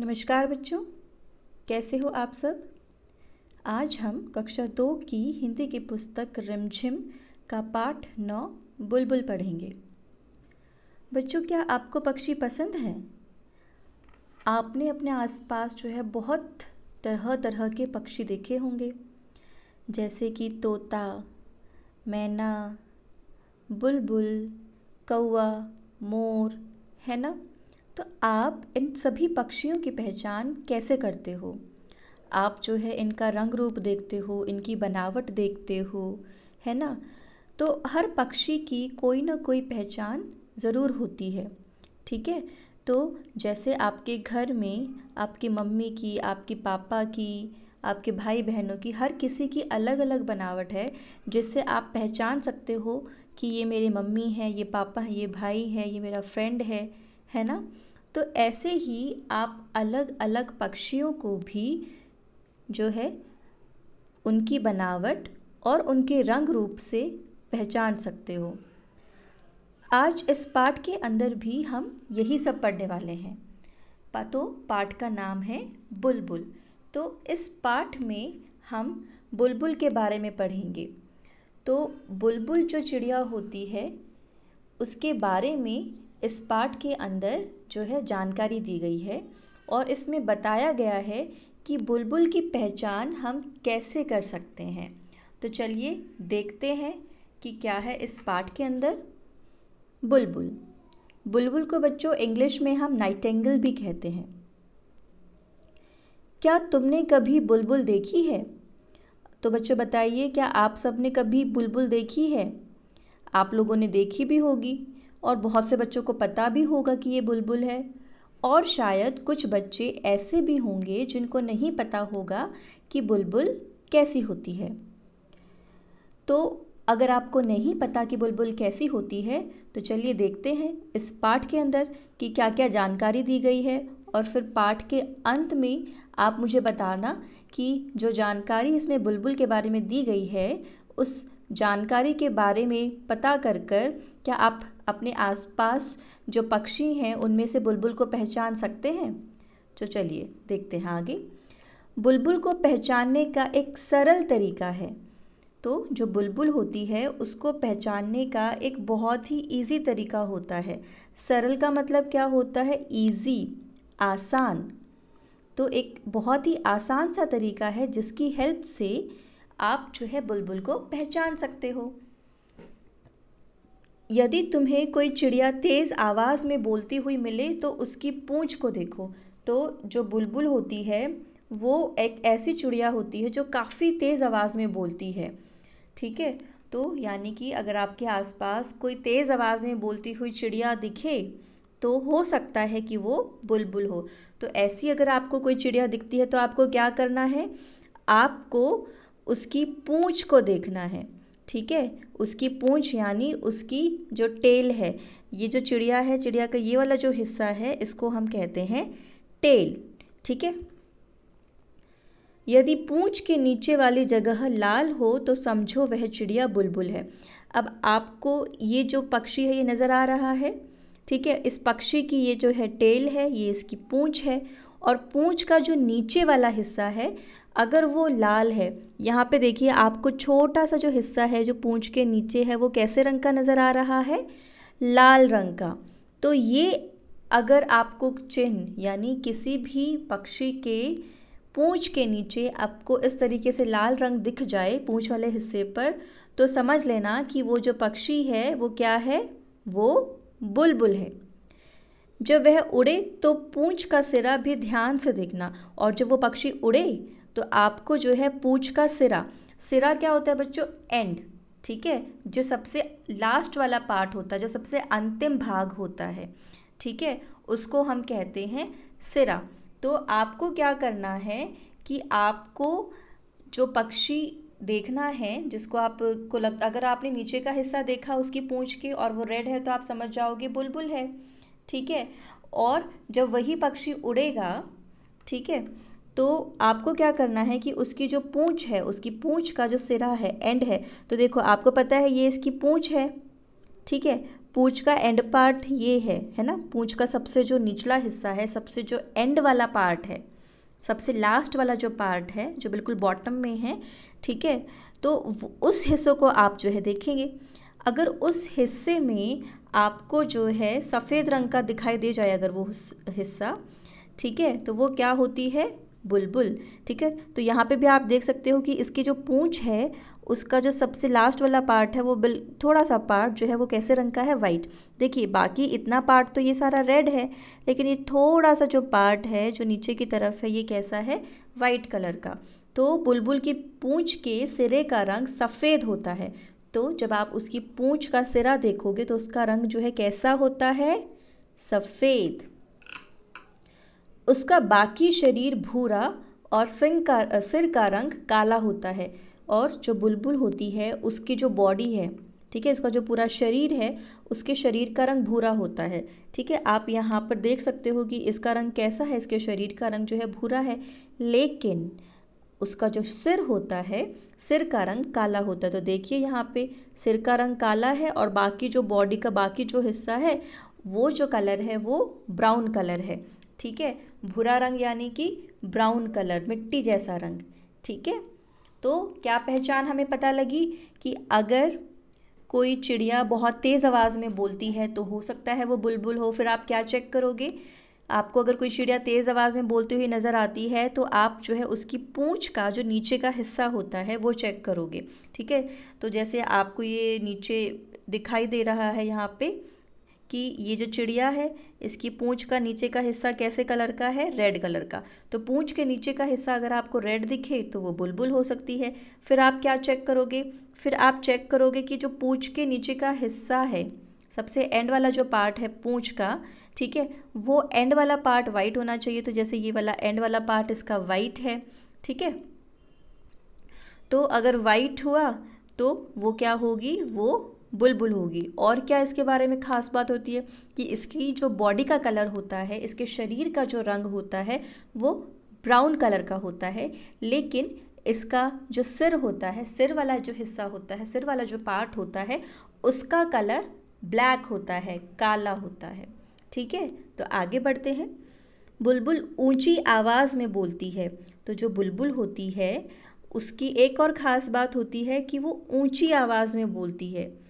नमस्कार बच्चों, कैसे हो आप सब? आज हम कक्षा दो की हिंदी की पुस्तक रिमझिम का पाठ नौ बुलबुल पढ़ेंगे। बच्चों, क्या आपको पक्षी पसंद हैं? आपने अपने आसपास जो है बहुत तरह तरह के पक्षी देखे होंगे, जैसे कि तोता, मैना, बुलबुल कौआ मोर, है ना? तो आप इन सभी पक्षियों की पहचान कैसे करते हो? आप जो है इनका रंग रूप देखते हो, इनकी बनावट देखते हो, है ना? तो हर पक्षी की कोई ना कोई पहचान ज़रूर होती है, ठीक है? तो जैसे आपके घर में आपकी मम्मी की, आपके पापा की, आपके भाई बहनों की हर किसी की अलग अलग बनावट है, जिससे आप पहचान सकते हो कि ये मेरी मम्मी है, ये पापा है, ये भाई है, ये मेरा फ्रेंड है। है ना? तो ऐसे ही आप अलग अलग पक्षियों को भी जो है, उनकी बनावट और उनके रंग रूप से पहचान सकते हो। आज इस पाठ के अंदर भी हम यही सब पढ़ने वाले हैं। तो पाठ का नाम है बुलबुल। तो इस पाठ में हम बुलबुल के बारे में पढ़ेंगे। तो बुलबुल जो चिड़िया होती है, उसके बारे में इस पाठ के अंदर जो है जानकारी दी गई है और इसमें बताया गया है कि बुलबुल की पहचान हम कैसे कर सकते हैं। तो चलिए देखते हैं कि क्या है इस पाठ के अंदर। बुलबुल। बुलबुल को बच्चों इंग्लिश में हम नाइटेंगल भी कहते हैं। क्या तुमने कभी बुलबुल देखी है? तो बच्चों बताइए, क्या आप सबने कभी बुलबुल देखी है? आप लोगों ने देखी भी होगी। और बहुत से बच्चों को पता भी होगा कि ये बुलबुल है। और शायद कुछ बच्चे ऐसे भी होंगे जिनको नहीं पता होगा कि बुलबुल कैसी होती है। तो अगर आपको नहीं पता कि बुलबुल कैसी होती है तो चलिए देखते हैं इस पाठ के अंदर कि क्या क्या जानकारी दी गई है। और फिर पाठ के अंत में आप मुझे बताना कि जो जानकारी इसमें बुलबुल के बारे में दी गई है, उस जानकारी के बारे में पता कर कर क्या आप अपने आसपास जो पक्षी हैं, उनमें से बुलबुल को पहचान सकते हैं? तो चलिए देखते हैं आगे। बुलबुल को पहचानने का एक सरल तरीका है। तो जो बुलबुल होती है, उसको पहचानने का एक बहुत ही इजी तरीका होता है। सरल का मतलब क्या होता है? इजी आसान। तो एक बहुत ही आसान सा तरीका है, जिसकी हेल्प से आप जो है बुलबुल को पहचान सकते हो। यदि तुम्हें कोई चिड़िया तेज़ आवाज़ में बोलती हुई मिले तो उसकी पूंछ को देखो। तो जो बुलबुल होती है, वो एक ऐसी चिड़िया होती है जो काफ़ी तेज़ आवाज़ में बोलती है। ठीक है? तो यानी कि अगर आपके आसपास कोई तेज़ आवाज़ में बोलती हुई चिड़िया दिखे तो हो सकता है कि वो बुलबुल हो। तो ऐसी अगर आपको कोई चिड़िया दिखती है तो आपको क्या करना है? आपको उसकी पूँछ को देखना है, ठीक है? उसकी पूँछ यानी उसकी जो टेल है, ये जो चिड़िया है, चिड़िया का ये वाला जो हिस्सा है, इसको हम कहते हैं टेल, ठीक है? यदि पूँछ के नीचे वाली जगह लाल हो तो समझो वह चिड़िया बुलबुल है। अब आपको ये जो पक्षी है, ये नज़र आ रहा है, ठीक है? इस पक्षी की ये जो है टेल है, ये इसकी पूँछ है, और पूँछ का जो नीचे वाला हिस्सा है अगर वो लाल है, यहाँ पे देखिए आपको छोटा सा जो हिस्सा है, जो पूंछ के नीचे है, वो कैसे रंग का नज़र आ रहा है? लाल रंग का। तो ये अगर आपको चिन्ह, यानी किसी भी पक्षी के पूंछ के नीचे आपको इस तरीके से लाल रंग दिख जाए, पूंछ वाले हिस्से पर तो समझ लेना कि वो जो पक्षी है, वो क्या है? वो बुलबुल है। जब वह उड़े तो पूंछ का सिरा भी ध्यान से देखना, और जब वो पक्षी उड़े तो आपको जो है पूछ का सिरा। सिरा क्या होता है बच्चों? एंड ठीक है? जो सबसे लास्ट वाला पार्ट होता है, जो सबसे अंतिम भाग होता है, ठीक है? उसको हम कहते हैं सिरा। तो आपको क्या करना है कि आपको जो पक्षी देखना है, जिसको आपको लग, अगर आपने नीचे का हिस्सा देखा उसकी पूंछ के और वो रेड है तो आप समझ जाओगे बुलबुल है, ठीक है? और जब वही पक्षी उड़ेगा, ठीक है? तो आपको क्या करना है कि उसकी जो पूँछ है, उसकी पूँछ का जो सिरा है एंड है तो देखो आपको पता है ये इसकी पूँछ है, ठीक है? पूछ का एंड पार्ट ये है है ना? पूछ का सबसे जो निचला हिस्सा है, सबसे जो एंड वाला पार्ट है, सबसे लास्ट वाला जो पार्ट है, जो बिल्कुल बॉटम में है, ठीक है? तो उस हिस्सों को आप जो है देखेंगे। अगर उस हिस्से में आपको जो है सफ़ेद रंग का दिखाई दे जाए, अगर वो हिस्सा, ठीक है? तो वो क्या होती है? बुलबुल, ठीक है? तो यहाँ पे भी आप देख सकते हो कि इसकी जो पूंछ है, उसका जो सबसे लास्ट वाला पार्ट है, वो बिल थोड़ा सा पार्ट जो है, वो कैसे रंग का है? वाइट देखिए, बाकी इतना पार्ट तो ये सारा रेड है, लेकिन ये थोड़ा सा जो पार्ट है, जो नीचे की तरफ़ है, ये कैसा है? वाइट कलर का. तो बुलबुल की पूंछ के सिरे का रंग सफ़ेद होता है. तो जब आप उसकी पूंछ का सिरा देखोगे तो उसका रंग जो है, कैसा होता है? सफ़ेद. उसका बाकी शरीर भूरा और सिंह का, सिर का रंग काला होता है और जो बुलबुल होती है, उसकी जो बॉडी है, ठीक है, इसका जो पूरा शरीर है, उसके शरीर का रंग भूरा होता है। ठीक है, आप यहाँ पर देख सकते हो कि इसका रंग कैसा है, इसके शरीर का रंग जो है भूरा है, लेकिन उसका जो सिर होता है, सिर का रंग काला होता है। तो देखिए यहाँ पे सिर का रंग काला है और बाकी जो बॉडी का बाकी जो हिस्सा है, वो जो कलर है, वो ब्राउन कलर है। ठीक है भूरा रंग यानी कि ब्राउन कलर, मिट्टी जैसा रंग, ठीक है? तो क्या पहचान हमें पता लगी कि अगर कोई चिड़िया बहुत तेज़ आवाज़ में बोलती है तो हो सकता है वो बुलबुल हो, फिर आप क्या चेक करोगे? आपको अगर कोई चिड़िया तेज़ आवाज़ में बोलती हुई नज़र आती है तो आप जो है उसकी पूंछ का, जो नीचे का हिस्सा होता है वो चेक करोगे, ठीक है? तो जैसे आपको ये नीचे दिखाई दे रहा है यहाँ पे कि ये जो चिड़िया है, इसकी पूंछ का नीचे का हिस्सा कैसे कलर का है? रेड कलर का। तो पूंछ के नीचे का हिस्सा अगर आपको रेड दिखे तो वो बुलबुल हो सकती है। फिर आप क्या चेक करोगे? फिर आप चेक करोगे कि जो पूंछ के नीचे का हिस्सा है, सबसे एंड वाला जो पार्ट है पूंछ का, ठीक है? वो एंड वाला पार्ट वाइट होना चाहिए। तो जैसे ये वाला एंड वाला पार्ट इसका वाइट है, ठीक है? तो अगर वाइट हुआ तो वो क्या होगी? वो बुलबुल होगी। और क्या इसके बारे में ख़ास बात होती है कि इसकी जो बॉडी का कलर होता है, इसके शरीर का जो रंग होता है, वो ब्राउन कलर का होता है। लेकिन इसका जो सिर होता है, सिर वाला जो हिस्सा होता है, सिर वाला जो पार्ट होता है, उसका कलर ब्लैक होता है, काला होता है। ठीक है? तो आगे बढ़ते हैं। बुलबुल ऊँची आवाज़ में बोलती है। तो जो बुलबुल होती है, उसकी एक और ख़ास बात होती है कि वो ऊँची आवाज़ में बोलती है।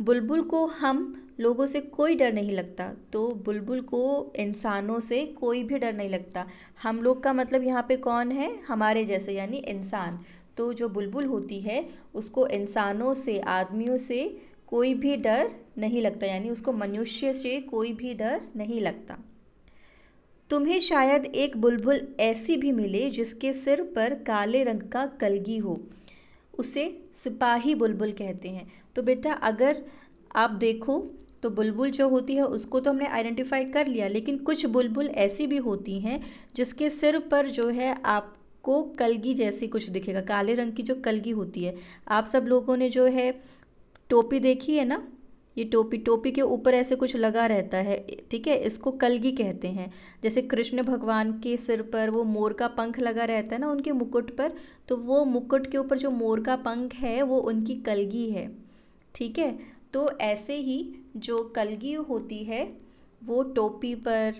बुलबुल को हम लोगों से कोई डर नहीं लगता तो बुलबुल को इंसानों से कोई भी डर नहीं लगता। हम लोग का मतलब यहाँ पे कौन है? हमारे जैसे, यानी इंसान। तो जो बुलबुल होती है, उसको इंसानों से, आदमियों से कोई भी डर नहीं लगता, यानी उसको मनुष्य से कोई भी डर नहीं लगता। तुम्हें शायद एक बुलबुल ऐसी भी मिले जिसके सिर पर काले रंग का कलगी हो। उसे सिपाही बुलबुल कहते हैं। तो बेटा, अगर आप देखो तो बुलबुल जो होती है, उसको तो हमने आइडेंटिफाई कर लिया, लेकिन कुछ बुलबुल ऐसी भी होती हैं, जिसके सिर पर जो है आपको कलगी जैसी कुछ दिखेगा, काले रंग की जो कलगी होती है। आप सब लोगों ने जो है टोपी देखी है ना? ये टोपी टोपी के ऊपर ऐसे कुछ लगा रहता है, ठीक है? इसको कलगी कहते हैं। जैसे कृष्ण भगवान के सिर पर वो मोर का पंख लगा रहता है ना उनके मुकुट पर तो वो मुकुट के ऊपर जो मोर का पंख है, वो उनकी कलगी है, ठीक है? तो ऐसे ही जो कलगी होती है, वो टोपी पर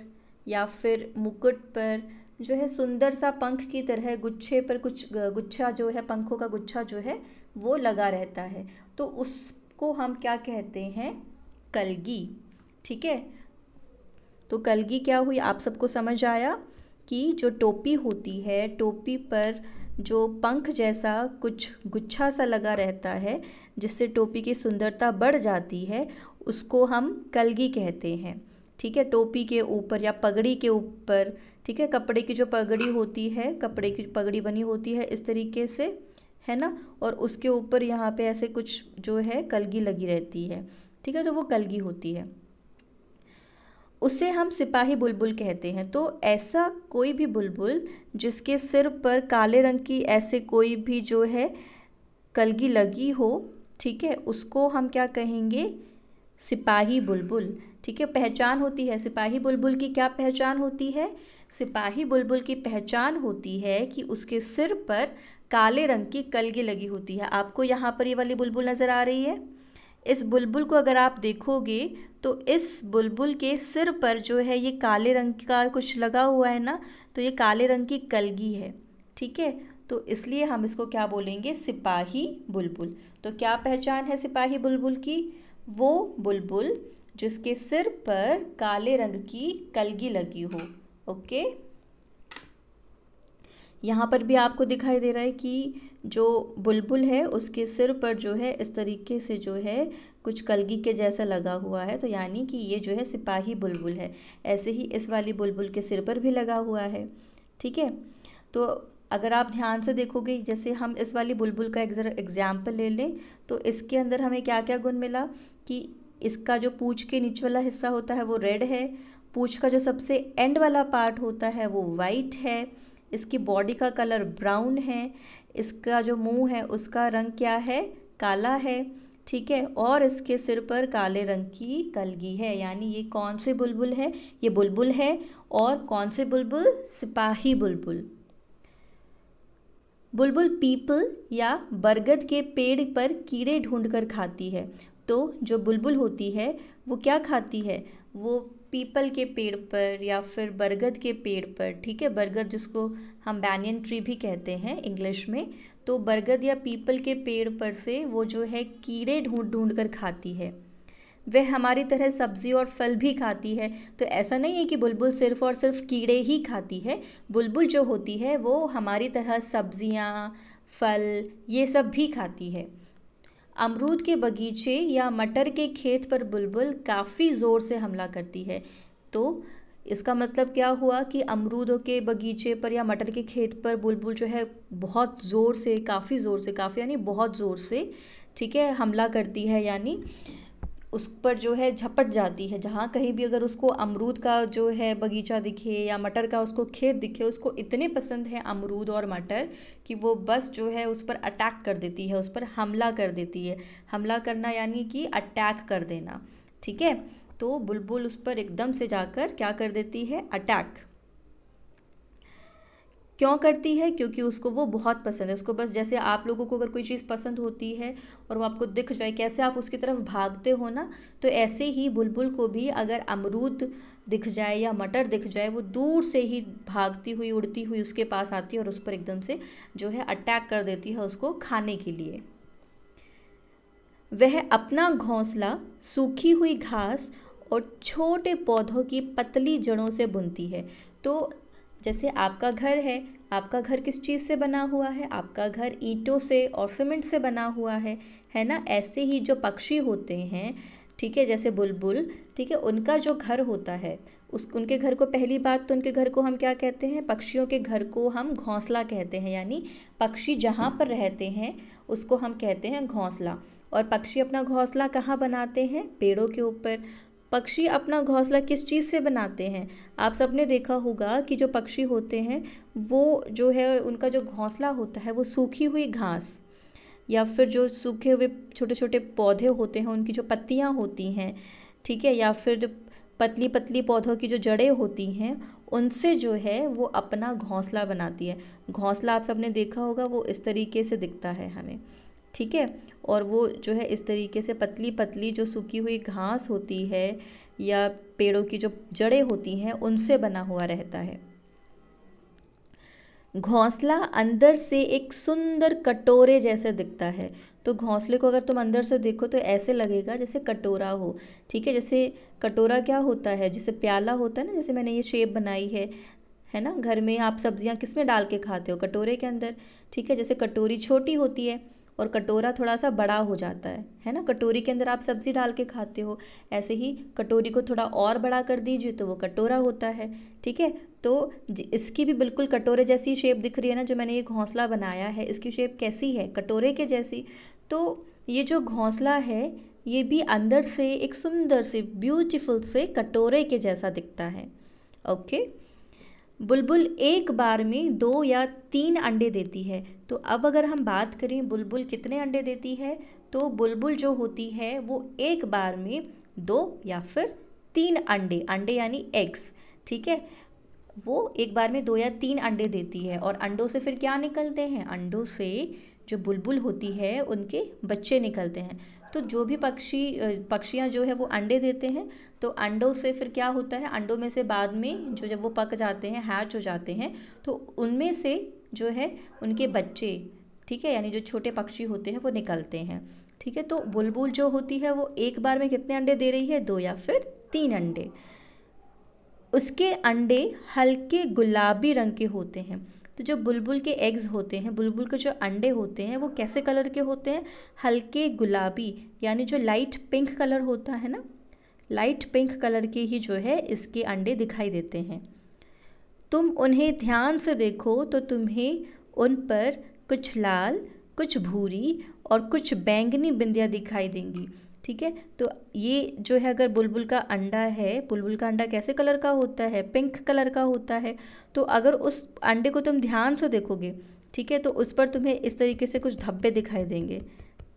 या फिर मुकुट पर जो है सुंदर सा पंख की तरह गुच्छे पर कुछ, गुच्छा जो है, पंखों का गुच्छा जो है, वो लगा रहता है। तो उसको हम क्या कहते हैं? कलगी। ठीक है? तो कलगी क्या हुई? आप सबको समझ आया कि जो टोपी होती है, टोपी पर जो पंख जैसा कुछ गुच्छा सा लगा रहता है, जिससे टोपी की सुंदरता बढ़ जाती है, उसको हम कलगी कहते हैं। ठीक है? टोपी के ऊपर या पगड़ी के ऊपर। ठीक है? कपड़े की जो पगड़ी होती है, कपड़े की पगड़ी बनी होती है, इस तरीके से है ना? और उसके ऊपर यहाँ पे ऐसे कुछ जो है, कलगी लगी रहती है। ठीक है? तो वो कलगी होती है। उसे हम सिपाही बुलबुल कहते हैं। तो ऐसा कोई भी बुलबुल जिसके सिर पर काले रंग की ऐसे कोई भी जो है, कलगी लगी हो, ठीक है? उसको हम क्या कहेंगे? सिपाही बुलबुल। ठीक है? पहचान होती है। सिपाही बुलबुल की क्या पहचान होती है? सिपाही बुलबुल की पहचान होती है कि उसके सिर पर काले रंग की कलगी लगी होती है। आपको यहाँ पर ये वाली बुलबुल नज़र आ रही है। इस बुलबुल को अगर आप देखोगे तो इस बुलबुल के सिर पर जो है ये काले रंग का कुछ लगा हुआ है ना तो ये काले रंग की कलगी है। ठीक है? तो इसलिए हम इसको क्या बोलेंगे? सिपाही बुलबुल। तो क्या पहचान है सिपाही बुलबुल की? वो बुलबुल जिसके सिर पर काले रंग की कलगी लगी हो। ओके? यहाँ पर भी आपको दिखाई दे रहा है कि जो बुलबुल है, उसके सिर पर जो है, इस तरीके से जो है, कुछ कलगी के जैसा लगा हुआ है। तो यानी कि ये जो है, सिपाही बुलबुल है। ऐसे ही इस वाली बुलबुल के सिर पर भी लगा हुआ है। ठीक है? तो अगर आप ध्यान से देखोगे, जैसे हम इस वाली बुलबुल का एग्ज़ाम्पल ले लें तो इसके अंदर हमें क्या क्या गुण मिला कि इसका जो पूछ के नीचे वाला हिस्सा होता है, वो रेड है। पूछ का जो सबसे एंड वाला पार्ट होता है, वो वाइट है। इसकी बॉडी का कलर ब्राउन है, इसका जो मुँह है, उसका रंग क्या है? काला है, ठीक है? और इसके सिर पर काले रंग की कलगी है, यानी ये कौन से बुलबुल है? ये बुलबुल है और कौन से बुलबुल? सिपाही बुलबुल। बुलबुल पीपल या बरगद के पेड़ पर कीड़े ढूंढकर खाती है। तो जो बुलबुल होती है, वो क्या खाती है? वो पीपल के पेड़ पर या फिर बरगद के पेड़ पर, ठीक है? बरगद जिसको हम बैनियन ट्री भी कहते हैं इंग्लिश में तो बरगद या पीपल के पेड़ पर से वो जो है कीड़े ढूंढ ढूंढ कर खाती है। वह हमारी तरह सब्ज़ी और फल भी खाती है। तो ऐसा नहीं है कि बुलबुल सिर्फ़ और सिर्फ़ कीड़े ही खाती है। बुलबुल जो होती है वो हमारी तरह सब्ज़ियाँ, फल, ये सब भी खाती है। अमरूद के बगीचे या मटर के खेत पर बुलबुल काफ़ी ज़ोर से हमला करती है। तो इसका मतलब क्या हुआ कि अमरूदों के बगीचे पर या मटर के खेत पर बुलबुल जो है बहुत ज़ोर से, काफ़ी ज़ोर से, काफ़ी यानी बहुत ज़ोर से, ठीक है, हमला करती है, यानी उस पर जो है झपट जाती है। जहाँ कहीं भी अगर उसको अमरूद का जो है बगीचा दिखे या मटर का उसको खेत दिखे, उसको इतने पसंद है अमरूद और मटर कि वो बस जो है उस पर अटैक कर देती है, उस पर हमला कर देती है। हमला करना यानी कि अटैक कर देना, ठीक है? तो बुलबुल उस पर एकदम से जाकर क्या कर देती है? अटैक क्यों करती है? क्योंकि उसको वो बहुत पसंद है। उसको बस जैसे आप लोगों को अगर कोई चीज़ पसंद होती है और वो आपको दिख जाए, कैसे आप उसकी तरफ़ भागते हो ना तो ऐसे ही बुलबुल को भी अगर अमरूद दिख जाए या मटर दिख जाए, वो दूर से ही भागती हुई, उड़ती हुई उसके पास आती है और उस पर एकदम से जो है अटैक कर देती है उसको खाने के लिए। वह अपना घोंसला, सूखी हुई घास और छोटे पौधों की पतली जड़ों से बुनती है। तो जैसे आपका घर है, आपका घर किस चीज़ से बना हुआ है, आपका घर ईंटों से और सीमेंट से बना हुआ है है ना? ऐसे ही जो पक्षी होते हैं, ठीक है, जैसे बुलबुल, ठीक है, उनका जो घर होता है, उस, उनके घर को पहली बात तो उनके घर को हम क्या कहते हैं? पक्षियों के घर को हम घोंसला कहते हैं, यानी पक्षी जहाँ पर रहते हैं, उसको हम कहते हैं घोंसला। और पक्षी अपना घोंसला कहाँ बनाते हैं? पेड़ों के ऊपर। पक्षी अपना घोंसला किस चीज़ से बनाते हैं? आप सबने देखा होगा कि जो पक्षी होते हैं, वो जो है, उनका जो घोंसला होता है, वो सूखी हुई घास या फिर जो सूखे हुए छोटे छोटे पौधे होते हैं, उनकी जो पत्तियाँ होती हैं, ठीक है? या फिर पतली पतली पौधों की जो जड़ें होती हैं, उनसे जो है, वो अपना घोंसला बनाती है। घोंसला आप सबने देखा होगा, वो इस तरीके से दिखता है हमें। ठीक है? और वो जो है इस तरीके से पतली पतली जो सूखी हुई घास होती है या पेड़ों की जो जड़ें होती हैं, उनसे बना हुआ रहता है। घोंसला अंदर से एक सुंदर कटोरे जैसे दिखता है। तो घोंसले को अगर तुम अंदर से देखो तो ऐसे लगेगा जैसे कटोरा हो। ठीक है? जैसे कटोरा क्या होता है? जैसे प्याला होता है ना, जैसे मैंने ये शेप बनाई है है ना? घर में आप सब्ज़ियाँ किसमें डाल के खाते हो? कटोरे के अंदर। ठीक है? जैसे कटोरी छोटी होती है और कटोरा थोड़ा सा बड़ा हो जाता है है ना? कटोरी के अंदर आप सब्ज़ी डाल के खाते हो। ऐसे ही कटोरी को थोड़ा और बड़ा कर दीजिए तो वो कटोरा होता है, ठीक है? तो इसकी भी बिल्कुल कटोरे जैसी शेप दिख रही है ना, जो मैंने ये घोंसला बनाया है, इसकी शेप कैसी है? कटोरे के जैसी। तो ये जो घोंसला है, ये भी अंदर से एक सुंदर से, ब्यूटीफुल से कटोरे के जैसा दिखता है, ओके? बुलबुल एक बार में दो या तीन अंडे देती है। तो अब अगर हम बात करें बुलबुल कितने अंडे देती है तो बुलबुल जो होती है, वो एक बार में दो या फिर तीन अंडे अंडे यानी एग्स ठीक है? वो एक बार में दो या तीन अंडे देती है और अंडों से फिर क्या निकलते हैं? अंडों से जो बुलबुल होती है, उनके बच्चे निकलते हैं। तो जो भी पक्षी पक्षियाँ जो है वो अंडे देते हैं। तो अंडों से फिर क्या होता है? अंडों में से बाद में जो जब वो पक जाते हैं हैच हो जाते हैं तो उनमें से जो है उनके बच्चे, ठीक है, यानी जो छोटे पक्षी होते हैं वो निकलते हैं। ठीक है तो बुलबुल जो होती है वो एक बार में कितने अंडे दे रही है? दो या फिर तीन अंडे। उसके अंडे हल्के गुलाबी रंग के होते हैं। तो जो बुलबुल के एग्स होते हैं, बुलबुल के जो अंडे होते हैं, वो कैसे कलर के होते हैं? हल्के गुलाबी, यानी जो लाइट पिंक कलर होता है ना? लाइट पिंक कलर के ही जो है, इसके अंडे दिखाई देते हैं। तुम उन्हें ध्यान से देखो तो तुम्हें उन पर कुछ लाल, कुछ भूरी और कुछ बैंगनी बिंदियाँ दिखाई देंगी। ठीक है? तो ये जो है, अगर बुलबुल का अंडा है, बुलबुल का अंडा कैसे कलर का होता है? पिंक कलर का होता है। तो अगर उस अंडे को तुम ध्यान से देखोगे, ठीक है तो उस पर तुम्हें इस तरीके से कुछ धब्बे दिखाई देंगे,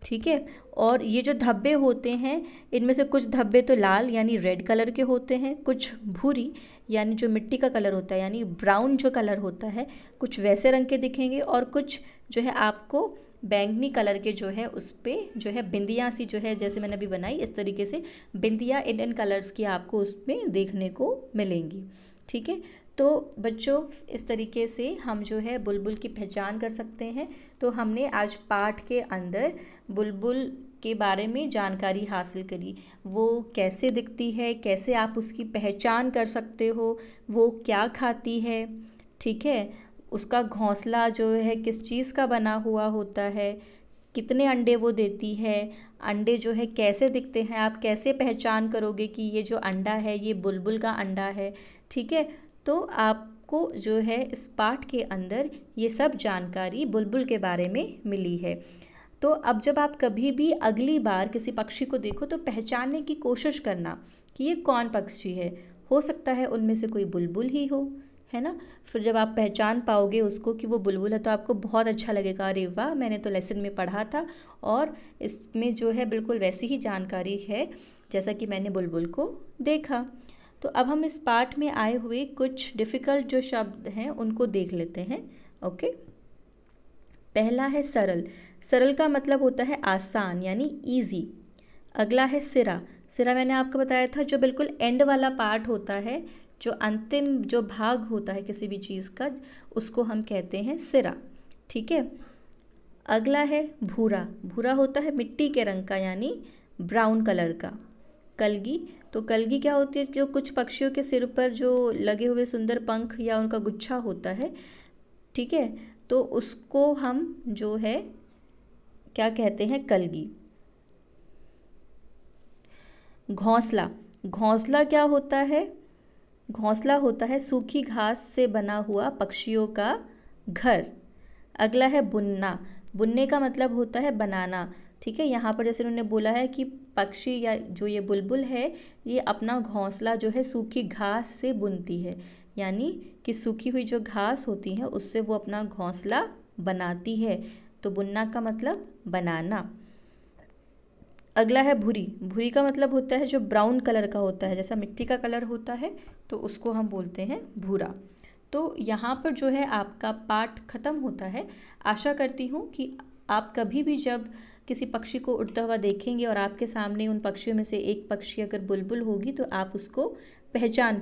ठीक है? और ये जो धब्बे होते हैं, इनमें से कुछ धब्बे तो लाल, यानी रेड कलर के होते हैं, कुछ भूरी, यानी जो मिट्टी का कलर होता है, यानी ब्राउन जो कलर होता है, कुछ वैसे रंग के दिखेंगे और कुछ जो है आपको बैंगनी कलर के जो है, उस पर जो है बिंदिया सी जो है, जैसे मैंने अभी बनाई, इस तरीके से बिंदियाँ इंडियन कलर्स की आपको उसमें देखने को मिलेंगी। ठीक है? तो बच्चों, इस तरीके से हम जो है बुलबुल की पहचान कर सकते हैं। तो हमने आज पाठ के अंदर बुलबुल के बारे में जानकारी हासिल करी। वो कैसे दिखती है? कैसे आप उसकी पहचान कर सकते हो? वो क्या खाती है? ठीक है? उसका घोंसला जो है, किस चीज़ का बना हुआ होता है, कितने अंडे वो देती है, अंडे जो है कैसे दिखते हैं, आप कैसे पहचान करोगे कि ये जो अंडा है, ये बुलबुल का अंडा है, ठीक है? तो आपको जो है इस पाठ के अंदर ये सब जानकारी बुलबुल के बारे में मिली है। तो अब जब आप कभी भी अगली बार किसी पक्षी को देखो तो पहचानने की कोशिश करना कि ये कौन पक्षी है। हो सकता है उनमें से कोई बुलबुल ही हो है ना? फिर जब आप पहचान पाओगे उसको कि वो बुलबुल है तो आपको बहुत अच्छा लगेगा। अरे वाह! मैंने तो लेसन में पढ़ा था। और इसमें जो है बिल्कुल वैसी ही जानकारी है, जैसा कि मैंने बुलबुल को देखा। तो अब हम इस पार्ट में आए हुए कुछ डिफ़िकल्ट जो शब्द हैं, उनको देख लेते हैं। ओके पहला है सरल। सरल का मतलब होता है आसान, यानी ईजी अगला है सिरा। सिरा मैंने आपको बताया था, जो बिल्कुल एंड वाला पार्ट होता है जो अंतिम जो भाग होता है किसी भी चीज़ का, उसको हम कहते हैं सिरा। ठीक है? अगला है भूरा। भूरा होता है मिट्टी के रंग का, यानी ब्राउन कलर का। कलगी। तो कलगी क्या होती है? जो कुछ पक्षियों के सिर पर जो लगे हुए सुंदर पंख या उनका गुच्छा होता है, ठीक है? तो उसको हम जो है, क्या कहते हैं? कलगी। घोंसला। घोंसला क्या होता है? घोंसला होता है सूखी घास से बना हुआ पक्षियों का घर। अगला है बुनना। बुनने का मतलब होता है बनाना। ठीक है, यहाँ पर जैसे उन्होंने बोला है कि पक्षी या जो ये बुलबुल है, ये अपना घोंसला जो है सूखी घास से बुनती है। यानी कि सूखी हुई जो घास होती है, उससे वो अपना घोंसला बनाती है। तो बुनना का मतलब बनाना। अगला है भूरी। भूरी का मतलब होता है जो ब्राउन कलर का होता है। जैसा मिट्टी का कलर होता है तो उसको हम बोलते हैं भूरा। तो यहाँ पर जो है आपका पाठ ख़त्म होता है। आशा करती हूँ कि आप कभी भी जब किसी पक्षी को उड़ता हुआ देखेंगे और आपके सामने उन पक्षियों में से एक पक्षी अगर बुलबुल होगी तो आप उसको पहचान